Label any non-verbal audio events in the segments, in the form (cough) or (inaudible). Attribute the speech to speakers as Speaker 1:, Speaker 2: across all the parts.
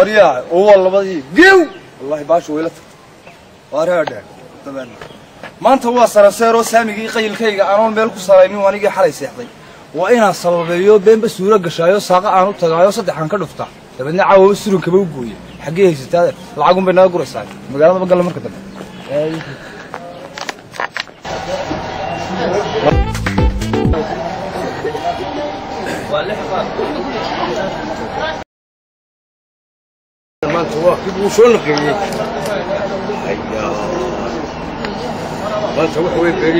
Speaker 1: waryaa oo waa labadii gew wallahi baashu wayla tagtay waareedhe dabeena maanta waa saraseeroo saamigii qayilkayga anoon meel ku salaynin anigii xalay seexday waa inaan sababeeyo beenba suuro gashaayo saaqa aan u tagaayo saddexaan ka dhufta dabeedna caawa surunkaba u gooye xaggee haysataa lacagun bay naga guraysaa magaaladaba galla marka dambe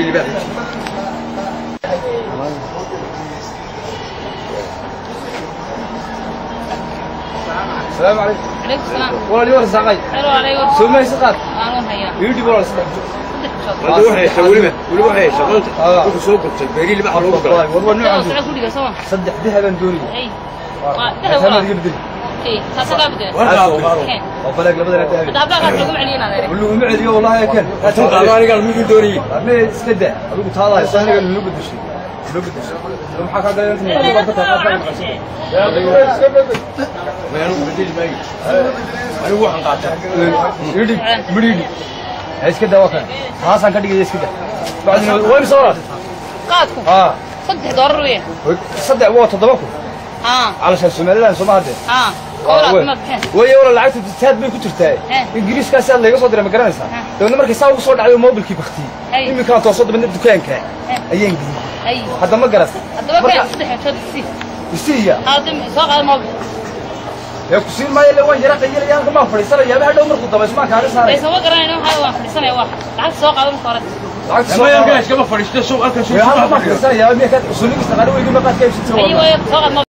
Speaker 2: libaax
Speaker 1: السلام عليكم
Speaker 3: عليكم السلام
Speaker 1: والله اليوم ساقي
Speaker 3: حلو عليكم
Speaker 1: سو ما يسقط
Speaker 3: قانون هيا
Speaker 1: يدي والله سقط
Speaker 2: maanta waxay haysaa weliba weliba waxay haysaa maanta wuxuu soo gurtay beeri libaax loogu galay
Speaker 1: والله نوع
Speaker 3: كل
Speaker 1: صدح ذهبا دوني
Speaker 3: اي
Speaker 1: هذا يبدل
Speaker 3: اي تاسقا بده كان
Speaker 1: وبلاك لبدا لا
Speaker 3: هذا بقى يقول علينا
Speaker 1: له معدي والله يا كان
Speaker 2: aniga miyuu doonayey
Speaker 1: ما اسكده ابو طالع ثاني قال له قدشي له قدشي لو حكى قال أنت ما كنت يا
Speaker 2: anigu bedeli maayo anigu waxaan qaataa
Speaker 1: يدي مريدي اسكده وكان خلاص أنا كدغي اسكده بعدين وين صورت
Speaker 3: قادكم
Speaker 1: آه.
Speaker 3: صدح دور ويا
Speaker 1: صدق هو تضبكم
Speaker 3: آه.
Speaker 1: علشان سو ما هدي
Speaker 3: آه. ما
Speaker 1: way wala lacagta taad bay ku jirtaa ingiriiskaas aad laga soo diray ma garanaysaa dawladna markay saa ugu soo dhacday mobilkii bakhtiyey
Speaker 3: Ay.
Speaker 1: iminkaan toosoo dabadna dukaanka ayaan geliyey hadda ma garas isiiya
Speaker 3: سوق
Speaker 1: ee ku siin maayo le waan yara qayilayaan kamaan fadhiisanaya baa hadhow markuu dambays maan kaaga saaray
Speaker 3: ليس ما قرانا هذا واحد لسنه واحد تعال سوق هذا مقارنه
Speaker 1: lacagta soo
Speaker 2: ma
Speaker 1: qaado
Speaker 2: yarkaa iskama fadhiista soo halkan soo
Speaker 1: ee halka
Speaker 2: soo
Speaker 1: maan fadhiisanaya miya kaad usuuligiisa qaado weygi ma qaad ka ibsatay
Speaker 3: أيوه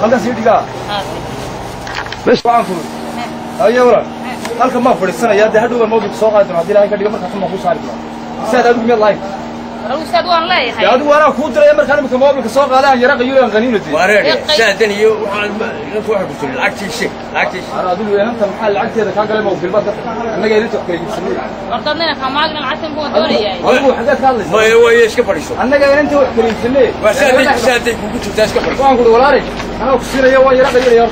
Speaker 3: سوق هذا
Speaker 1: halkaas ii dhigaa bes waxaan furu ayo wala halka maan fadhiisanaya dee hadhow waan mobilka soo qaadi doona haddii ilaahay ka dhigo markaas maan ku saari doona sidaad adigu miyaad lahayn
Speaker 3: لو أستاذ وان لا يا
Speaker 1: dee
Speaker 3: حي
Speaker 1: adigu waanaa kuu diraya markaan imika mobilka soo qaaday aan yara qayilo aan qaniinati
Speaker 2: waareere saadan iyo waxaan inanku waxa ku jira lacagtiisi lacagtiisi
Speaker 1: أنا أقول له أنت محل لعبت هذا كان قال لي موكل بدر أنا قايل أنت كيف تسميه
Speaker 3: ورطنا كان معك العتم هو دوري يعني
Speaker 1: أقول حاجات قال
Speaker 2: ma
Speaker 1: لي
Speaker 2: way iska fadhiiso
Speaker 1: أنا قايل أنت كيف تسميه
Speaker 2: waa saaday saaday kugu jirtaa iska fadhiiso
Speaker 1: وأنا أقول ولا ري أنا أكسر يا وين يرقى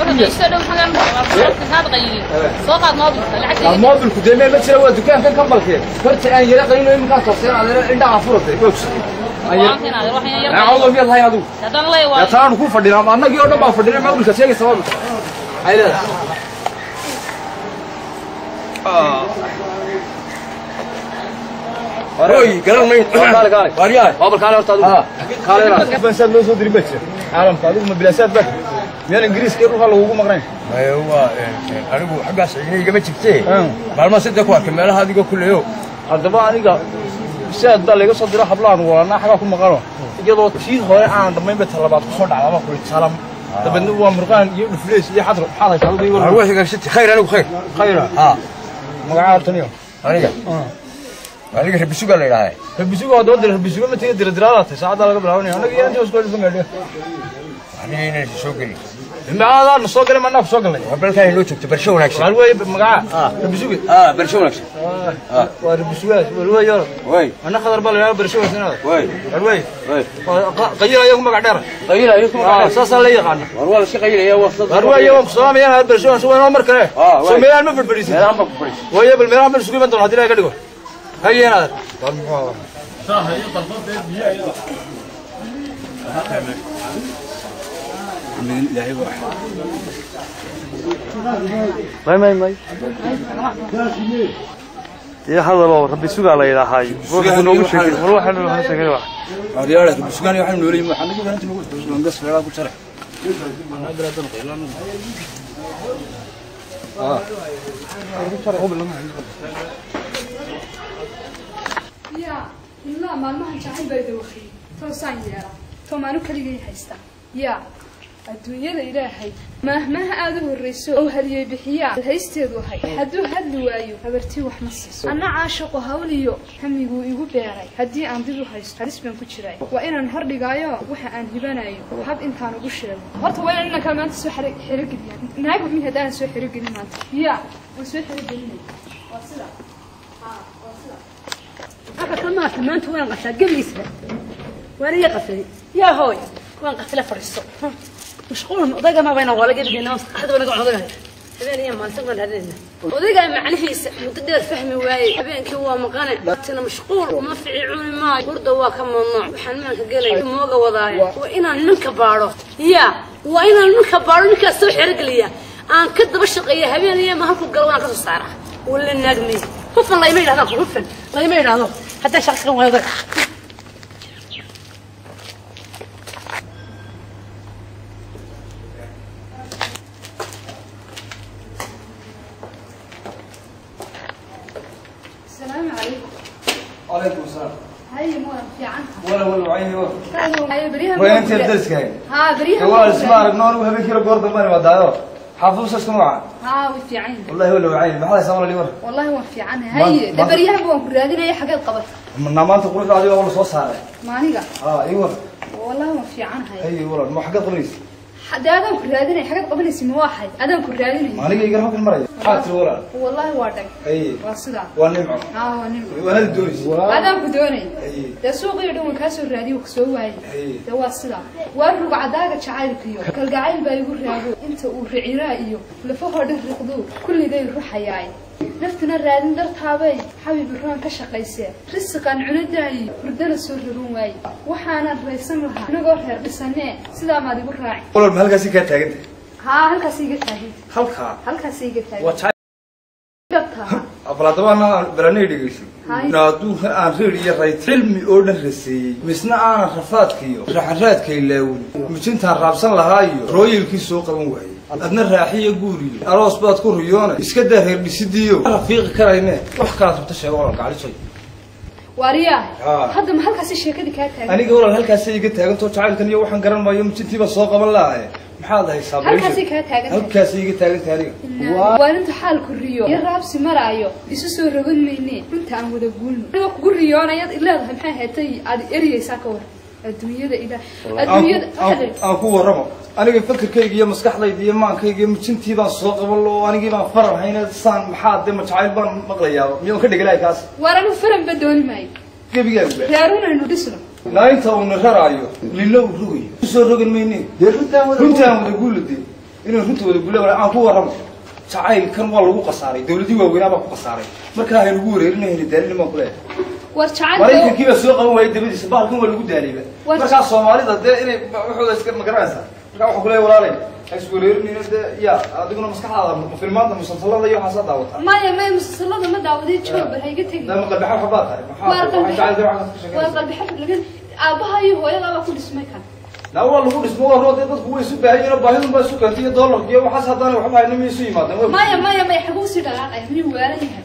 Speaker 3: ورد يشتروا حاجة هذا غيري سوق هذا موبل العتم
Speaker 1: الموبل كديمة ما تسوي الدكان كان كم بالكير فرت أنا يرقى يلو يمكن توصل على عند عفورة. يكسر
Speaker 3: وانتنا روح
Speaker 1: أنا
Speaker 3: يرجع
Speaker 1: عوض في الله يا دو يا ترى نكون فدينا ما أنا قيونا ما فدينا موبل كسيجي سواب هاي لا
Speaker 2: oy garan mayn
Speaker 1: قال قال كان يرتضي ها كان يرتضي بس لو سو دري بس عالم قادو ما بلاسات بك ميال انجليز كيف روح لو مقرين
Speaker 2: Ee, waa ee, anigu xaggaas ciidina igama jirtee
Speaker 1: Mm.
Speaker 2: maalmaha saddex ku arkay meelaha adigoo kuleeyo
Speaker 1: haddaba aniga siaad baa layga soo diro hablaan walanaa xagaa ku maqano iyadoo tii hore aan dhammaynba talabaad ku soo dhacdaba kuli salam dabeedna waa murqaan iyo dhufleys iyo xadr maxaad haysaa adigu
Speaker 2: war
Speaker 1: igu
Speaker 2: wax igagsati khayr anigu khayr
Speaker 1: khayra
Speaker 2: ha
Speaker 1: magaca hortaniyo
Speaker 2: aniga aniga rabisugaa la idhaahaa
Speaker 1: rabisuga waa doo dira rabisuga ma tiga dira diraadaatay saacaddaa laga bilaabanaya anaga iyo intii isku dhufan gaadhiya
Speaker 2: aniga inaan soo gelin
Speaker 1: magacadaa na soo galay manaa ku soo galnay
Speaker 2: war balkaa inoo joogto barsho wanaagsan
Speaker 1: waxaan weeye magaca rabisuga
Speaker 2: ah barsho wanaagsan
Speaker 1: waa rabisugaas walwey yoro
Speaker 2: way
Speaker 1: ana khadar baa la yidhaha barashawaas inaada
Speaker 2: way
Speaker 1: walwey
Speaker 2: way
Speaker 1: qayil ayagu magac dheera
Speaker 2: qayila iyo kuma
Speaker 1: Ah, saasaa la yaqaana
Speaker 2: war waa la iska qayilaya waa dad
Speaker 1: arwaaye waan ku salaamayaa aad barashawaas waa mar kale
Speaker 2: Ah, waay.
Speaker 1: soo meelaan ma fadfadhiisin
Speaker 2: meelahan baa ku fadhiisa
Speaker 1: waaye bal meelaha iman doona haddii ilahay ka dhigo hayeen aad
Speaker 4: may may may iyo hadaloo rabbi sugaa la yidhaahay wuxuu noogu sheegay war waxaan noogu sheegay wax
Speaker 1: aryaale rabisugaan waxaan noolay waxaan nagu garanti nagu langas feelaa ku jare
Speaker 5: yaa ilaa maalmahan jacayl baa dawaqiyey toosaan yeela toomaanu keligay haysta yaa الدنيا إلى حي مهما هذا الرسول أو هل يبحيا الهيستي ذوحي هذا هذا وايو أبرتي وحمصص أنا عاشق هولي هم يقول يقول بيعي هدي عن ذو هيس هرس من كل شيء وإن الحرب جاية وح أن هبنا يو وحب إن كانوا بشر هرت وين إنك ما أنت سو حرق حرق دي نعرف مين هذا سو حرق دي ما أنت يا وسو حرق
Speaker 6: دي وصلة ها وصلة هذا كل ما ما أنت وين قصدي قبل يسلم وين يقصدي يا هوي وين قصدي لفرصة مشغولن اوديقا ما بين ولا قد بينا حد ولا قعد حبيبي هي ما سبل هذين اوديقا معنيس متقدر فهمي واي حبيبي كي هو مقنع أنا مشغول وما في عيون ما برده هو كم ممنوع وحن ما كقل طيب. موقه وإنا نلك يا وإنا نلك بارو. نلك سو خرقليا ان كدب حبيبي هي ما هلك قلو أنا كسو ولا نغني كف الله يمين هذا كف الله يمين هذا حتى شخص
Speaker 5: كان وضايع
Speaker 1: وينتي بدرسك
Speaker 5: هاي؟ ها
Speaker 1: بريحة والله اسمار بنور وهبيك يا رب ورده ماني وضعه حافظ اسمه
Speaker 5: ها وفي عينه
Speaker 1: والله هو اللي وعينه ما حدا يسامر لي وراه
Speaker 5: والله هو في
Speaker 1: عينه
Speaker 5: هي لبريحة بون كرادي لي حق القبس
Speaker 1: من نامان تقول عادي والله صوص هذا
Speaker 5: ماني قا
Speaker 1: آه اي
Speaker 5: والله هو في عينه
Speaker 1: هي اي والله مو حق
Speaker 5: قبيس هذا كل رادني حاجة قبل اسم أنا هذا كل
Speaker 1: رادني ما لقي أنا كل مرة حات ورا.
Speaker 5: والله أنا
Speaker 1: أي. وصدع
Speaker 5: ونمع آه
Speaker 1: ونمع أنا
Speaker 5: الدوري هذا
Speaker 1: كدوري
Speaker 5: ده سوق أنا كسر رادي وكسوه
Speaker 1: أي.
Speaker 5: ده أنا وارو بعد ذاك شعير فيه أنا قاعد بيقول رادو أنت ورعي أنا لفه هذا الرقدو كل ده أنا حياي. Xabib ruan ka shaqaysee risiqaan cunadaayi hurdana soo rogan waaye waxaanan raysan lahaa inagoo reer dhisanee sidaa maad igu raaci
Speaker 1: walaal ma halkaasi kaa taagantay
Speaker 5: haa halkaas iga taagan
Speaker 1: halkaa
Speaker 5: halkaas iga
Speaker 1: waa
Speaker 5: taagan
Speaker 1: jacayl
Speaker 5: dhabtaa
Speaker 1: aflaadabana baranay dhegeyso
Speaker 5: Hay.
Speaker 1: naaduunka aan reer iyo rayt cilmi oo dhan raseeyey misna aanan rafaadkiiyo raxanraadka ilaawin mijintaan raabsan lahaa iyo rooyilkii soo qaban waayey أنا راحية قوري أروس بات كوريونة إسكدر هير بسيديو رفيق كرينة وح كانت أقول لك أنا شيء واريا هذا
Speaker 5: أقول
Speaker 1: لك
Speaker 5: أنا كده كاتها أنا قول هل
Speaker 1: أنا قلت هاي أنا وتعال كني أنا نقرن ما يوم تنتي بالسوق ولا هاي محل هاي
Speaker 5: صعب هل كاسي
Speaker 1: كاتها هل كاسي قلت
Speaker 5: هاي قلت هاي وار أنت حال كوريو يا راب سمر عيو بس سو رجل مني أنت عم بدك قول أنا قوريونة يا إلا هم حياتي على إريا ساكور adduunyada ila adduunyada
Speaker 1: aan ku warramo aniga fakerkayga iyo maskaxdayda iyo maankayga iyo mijintii baan soo qaban lo anigii baan faran hayna saan maxaa de majacayl baan maqlayaaba miyaan ka dhegelahay kaas
Speaker 5: waar anigu faran ba dooni maayo
Speaker 1: gebigaaga
Speaker 5: reerunaynu dhisno
Speaker 1: naainta uuna raraayo lilo uu rogayo kusoo rogan mayne dee runtaan wada guula dee inuu runta wada guula aan ku warramo jacaylkan waa lagu qasaaray dawladii waaweynaa baa ku qasaaray markaa haynagu wareerinahayna daalinin baan kuleeyahay
Speaker 5: war jacayl
Speaker 1: maraykankii baa soo qaban waayay dabadiisa bahalkan waa lagu daaliyba
Speaker 5: War-
Speaker 1: markaa soomaalida dee inay waxooda iska magaranaysaa markaa waxaa kuleeya walaalay ha iswareerinayno dee ya adiguna maskaxdaada filmaanta musalsalada iyo waxaasaa daawataa
Speaker 5: maya maya musalsalada ma daawadii joog bal hayga tegi
Speaker 1: daa maqalbaxa waxbaa tahay
Speaker 5: waar
Speaker 1: maxaa waxay jacayl dee waxaas ka
Speaker 5: waa
Speaker 1: sheeganaysaa
Speaker 5: qalbixad laga aabbaha iyo hooyada baa ku dhismay kan
Speaker 1: naa waa lagu dhismo waa roo dee dadku way isu baahan yihiin oo baahidun baa isu keentay iyo doolarka iyo waxaas haddaan waxba hayna ma isu yimaadeen way
Speaker 5: maya maya maya xaguu sii dhaqaaqaya miyuu waalan yahay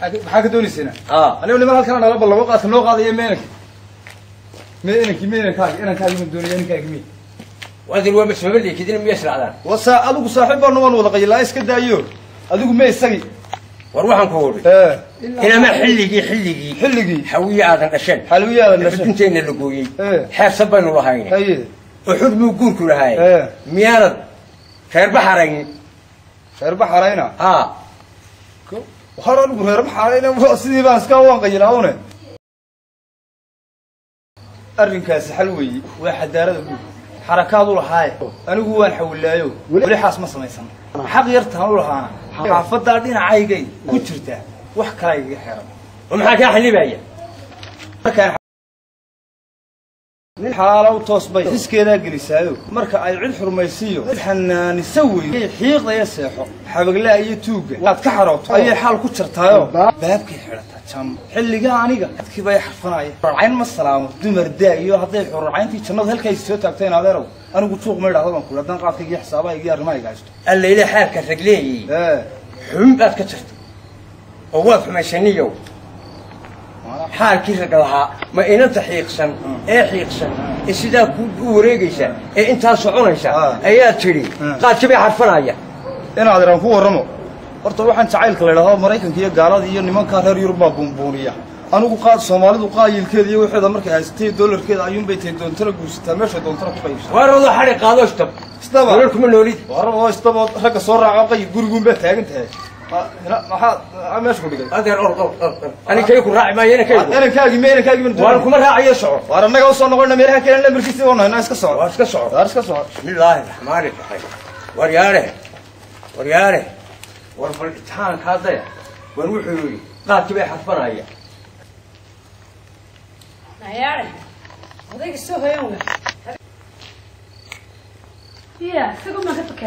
Speaker 2: maxaa ka
Speaker 1: doonayseena
Speaker 2: ah.
Speaker 1: anigo niman halkan nalaba laba qaadka noo qaadaya ma inanka ma inanki ma inankaaga inankaagi ma doonaya inankaagi may
Speaker 2: wazir waa masfabal kedina miyaa israacdaan
Speaker 1: wasa adigu saaxiib baanu waan wada qayilaa iska daayo. Adigu ma isagi.
Speaker 2: War waxaan ku odhi
Speaker 1: eh.
Speaker 2: inama xilligii xilligii.
Speaker 1: Xilligii.
Speaker 2: Xawiye aadan dhasheen
Speaker 1: xawiye aadan
Speaker 2: dhasheen dunteena la gooyey.
Speaker 1: Eh.
Speaker 2: Xeersan baynu lahayn. Uxud muu guurku lahaay
Speaker 1: eh.
Speaker 2: miyaanad reerba xarayni
Speaker 1: reerba xarayna
Speaker 2: a ah
Speaker 1: har anigu reer baxarayna (laughs) sidii baan iska waan qayilaa une arrinkaasi xal weeye waa xadaarada guud. Xarakaad u lahaaye anigu waan xawilaayo weli xaas ma samaysan. Xaq yartaan u lahaana. Xaafadaa dhinacaygay ku jirtaa. Wax kalaa igaga xeeran.
Speaker 2: Oo maxaa kaa xallibaya?
Speaker 1: Markaan حالا و توس بيت هس كذا قلسيو مركا اي عد حرميسيو الحنا نسوي هي حيق ضي السيحو حابق لا اي توقع لا تكحروتو اي حال كترتايو بابك حرتا تم حلقا عنيقا هاتكي باي حرفناي رعين ما السلامو دمر دايو هاتي حر رعين في تنظ هلكي سيوتاك تينا ذيرو أنا قطوق ميرا هذبان كل ادن قاتك اي حسابا اي قيار ماي قاشتو
Speaker 2: اللي إلى حال كرتك
Speaker 1: ليه
Speaker 2: آه حم بات كترت اواف ما شنيو xaalkii rag lahaa ma inanta xiiqsan ee xiiqsan ee sidaa ku u wareegaysa ee intaa soconaysa
Speaker 1: Ah.
Speaker 2: ayaa tidhi
Speaker 1: Ah.
Speaker 2: qaadkii bay xarfanaya.
Speaker 1: Inaad iraan ku warramo. Horta waxaan jacaylka la idhaahdo maraykanka iyo gaalada iyo nimankaa reer yurub baa buunbuuniya. Anigu qaad soomaalidu qaayilkeeda iyo waxeeda markay haysatay doolarkeeda ayuunbay tahay doontana guursataa meeshay doontana ku qaybsa
Speaker 2: waarooda xadhi qaado istab
Speaker 1: isdaba
Speaker 2: doolarkuma noolid
Speaker 1: war oo isdaba ragga soo raaco qayil guriguunbaa taagan tahay Ma- ina- maxaa maxaa meesha ku dhigay
Speaker 2: adeer or or or ani kayku raaci maayo inakaygu
Speaker 1: inankaagii me inankaagii baan
Speaker 2: waan
Speaker 1: doonay
Speaker 2: kuma raacayo soco
Speaker 1: waar annaga usoo noqona meelaha kale lambarkiisa oo nahay iska soco
Speaker 2: waa iska soco
Speaker 1: waar iska soco
Speaker 2: bismillaahi raxmaani raxiim waryaare waryaare war bal imtixaanka haddaya war wuxuu yidhi qaadkii bay xadfanaya
Speaker 6: nayaare odayga soo hoyan wa ya isagu maan ka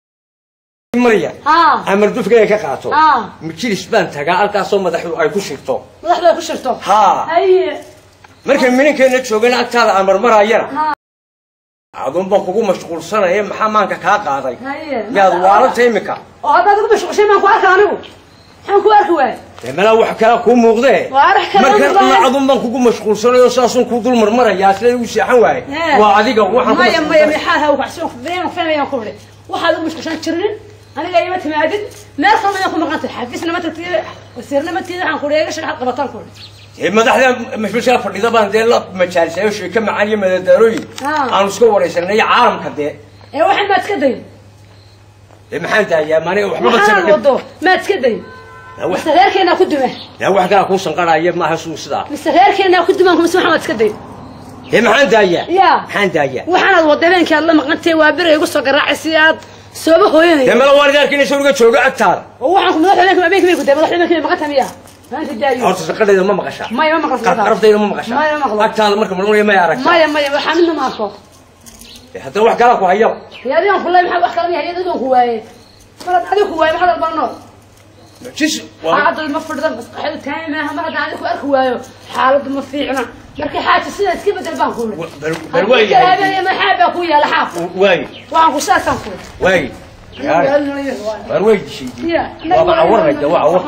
Speaker 2: ka qaato baan tagaa halkaasoo madaxdu ay ku shirto
Speaker 6: madaxda ay ku shirto
Speaker 2: haa
Speaker 6: haye
Speaker 2: markay mininkeena joogana agtaada amar marayana
Speaker 6: ha
Speaker 2: aduun baan kugu mashquulsanaya maxaa maanka kaa qaaday
Speaker 6: haye
Speaker 2: miyaad waalanta imika
Speaker 6: oo haddaad igu mashquushay maan ku arka anigu maxaan ku arki waaya
Speaker 2: dee malaa wax kala kuu muuqdee
Speaker 6: waa arax kale
Speaker 2: marka
Speaker 6: muuqdee.
Speaker 2: adun baan kugu mashquulsanayo saasun kuu dul marmarayaa sida igu seexan waaye
Speaker 6: Hee.
Speaker 2: waa adiga waxaan ku
Speaker 6: maya maya
Speaker 2: mashquulsanay
Speaker 6: maxaa ha waxaan been fahmayaan ku wuri waxaad ugu mashquulsan jirnin ima timaadid meel kale mayaan ku maqantay xafiisna ma tagtid wasiirna ma tiid waxaan ku eega shaqad qabataan ku wuri
Speaker 2: dee madaxda mashmashaa fadhida baan dee la majaalisayo sheeka macaan iyo madadaalooyin
Speaker 6: Ah.
Speaker 2: aanu iska waraysanay iyo caalamka dee
Speaker 6: ee waxaan maad iska dayin
Speaker 2: dee maxaan daayaa maaniga waxba
Speaker 6: waxaan
Speaker 2: masaba
Speaker 6: wado maad iska dayin mise reerkeenaa ku dume
Speaker 2: yaa wax kalaa kuu sanqaraya maaha suu sidaa
Speaker 6: mise reerkeenaa ku dumaan kumise waxaan waad iska dayin
Speaker 2: dee maxaan daayaa
Speaker 6: yaa
Speaker 2: maxaan daayaa
Speaker 6: waxaanaad wada habeenkii aad la maqantay waa beriga igu soo garaacay si aad sooba
Speaker 2: dee
Speaker 6: hooyanay
Speaker 2: mala waan arkin isagoo jooga agtaada
Speaker 6: oo waxaan ku madax habeenkii habeenkii bay guday madax habeenkii maqanta miya maanta daayo
Speaker 2: horta sanqadheeda ma maqashaa
Speaker 6: maya ma maqlo
Speaker 2: qarqaraftayda ma maqashaa
Speaker 6: Maya, ma maqlo.
Speaker 2: agtaada marka marmaraya may aragtaa
Speaker 6: maya maya waxaa midna ma arko
Speaker 2: dee haddana wax kalaa ku hayaba
Speaker 6: yaadigan kulay maxaa wax kala yahay yadigan ku waaye marad adiga ku waaye maxaad albanoo
Speaker 2: jis waa
Speaker 6: xaaladu ma fadhidan maskaxdu taami maaha mar haddaan adiga ku arki waayo xaaladu ma fiicna marka xaaja sidaa iska bedel baan ku
Speaker 2: bal bal waa
Speaker 6: haddii
Speaker 2: yahay
Speaker 6: kalaabeeya maxaa baa ku yaala xaaf
Speaker 2: waay
Speaker 6: waxaan ku saasaan ku
Speaker 2: waay yaare waar way dishay
Speaker 6: ya
Speaker 2: Waa bacawar hayda, waa bacawar.